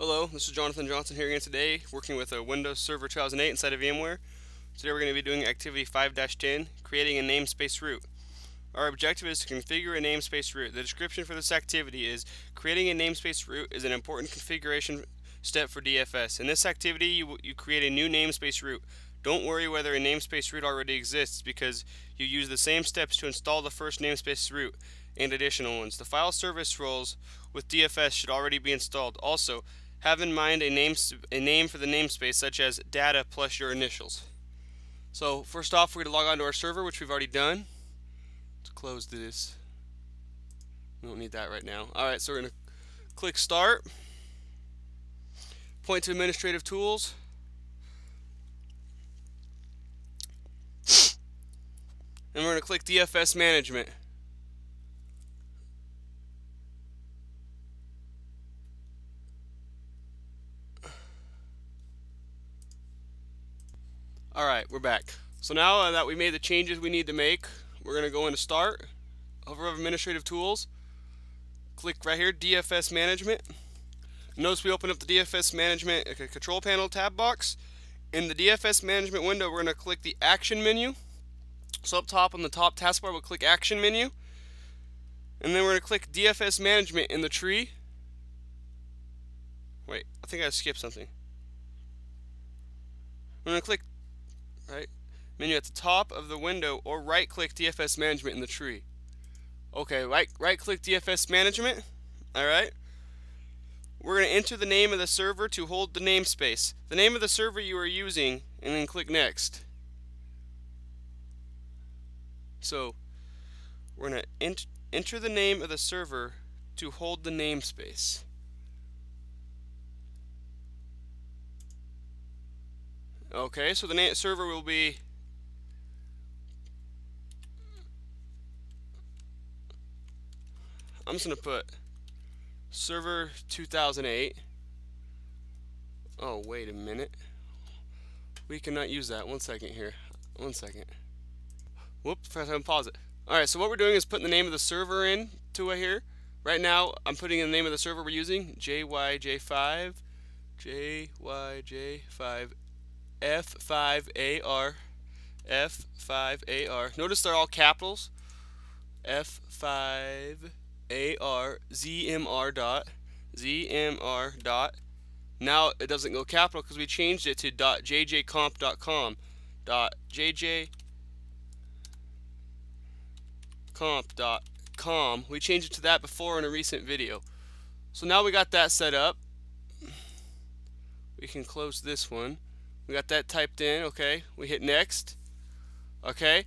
Hello, this is Johnathan Johnson here again today, working with a Windows Server 2008 inside of VMware. Today we're going to be doing Activity 5-10, creating a namespace root. Our objective is to configure a namespace root. The description for this activity is, creating a namespace root is an important configuration step for DFS. In this activity, you, you create a new namespace root. Don't worry whether a namespace root already exists because you use the same steps to install the first namespace root and additional ones. The file service roles with DFS should already be installed. Also, have in mind a name, a name for the namespace such as data plus your initials. So first off, we're going to log on to our server, which we've already done. Let's close this. We don't need that right now. Alright, so we're going to click Start. Point to Administrative Tools. And we're going to click DFS Management. Alright, we're back. So now that we made the changes we need to make, we're going to go into Start, over Administrative Tools, click right here, DFS Management. Notice we open up the DFS Management Control Panel tab box. In the DFS Management window, we're going to click the Action menu. So up top on the top taskbar, we'll click Action menu. And then we're going to click DFS Management in the tree. Wait, I think I skipped something. I'm going to click right? Menu at the top of the window or right click DFS management in the tree. Okay, right right click DFS management. Alright. We're going to enter the name of the server to hold the namespace. The name of the server you are using and then click next. So we're going to ent enter the name of the server to hold the namespace. Okay, so the name server will be I'm just going to put server 2008. Oh, wait a minute. We cannot use that. One second here. One second. Whoops, I have to pause it. Alright, so what we're doing is putting the name of the server in to here. Right now, I'm putting in the name of the server we're using, JYJ5, JYJ5 F5AR, F5AR. Notice they're all capitals. F5AR, ZMR dot, ZMR dot. Now it doesn't go capital because we changed it to dot jjcomp.com dot jjcomp.com. We changed it to that before in a recent video. So now we got that set up. We can close this one. We got that typed in, okay. We hit next. Okay.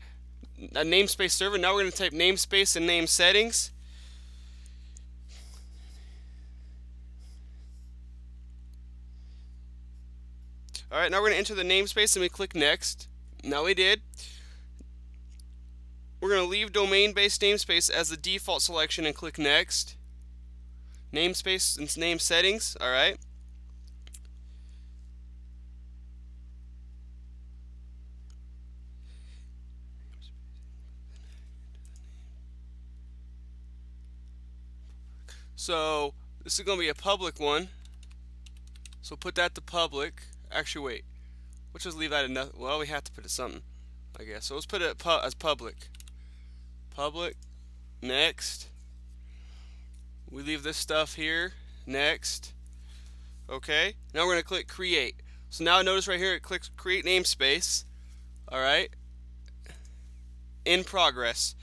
A namespace server. Now we're going to type namespace and name settings. Alright, now we're going to enter the namespace and we click next. Now we did. We're going to leave domain-based namespace as the default selection and click next. Namespace and name settings, alright. So this is going to be a public one. So put that to public. Actually, wait. Let's just leave that in. Well, we have to put it something, I guess. So let's put it pu as public. Public. Next. We leave this stuff here. Next. Okay. Now we're going to click create. So now notice right here it clicks create namespace. Alright. In progress.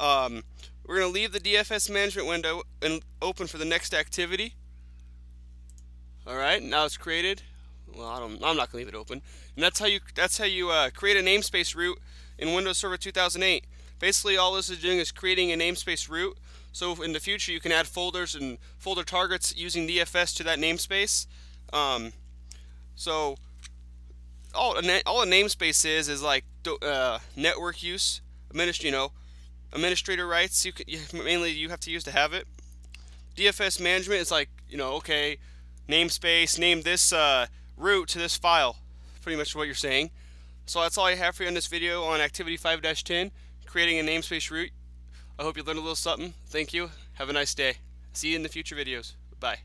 Um, we're going to leave the DFS management window and open for the next activity. Alright, now it's created. Well, I I'm not going to leave it open. And that's how you, that's how you uh, create a namespace root in Windows Server 2008. Basically, all this is doing is creating a namespace root. So in the future, you can add folders and folder targets using DFS to that namespace. Um, so all a, all a namespace is is like uh, network use, you know, administrator rights you, can, mainly you have to use to have it. DFS management is like you know okay namespace name this uh, root to this file pretty much what you're saying. So that's all I have for you on this video on activity 5-10 creating a namespace root I hope you learned a little something. Thank you. Have a nice day. See you in the future videos. Bye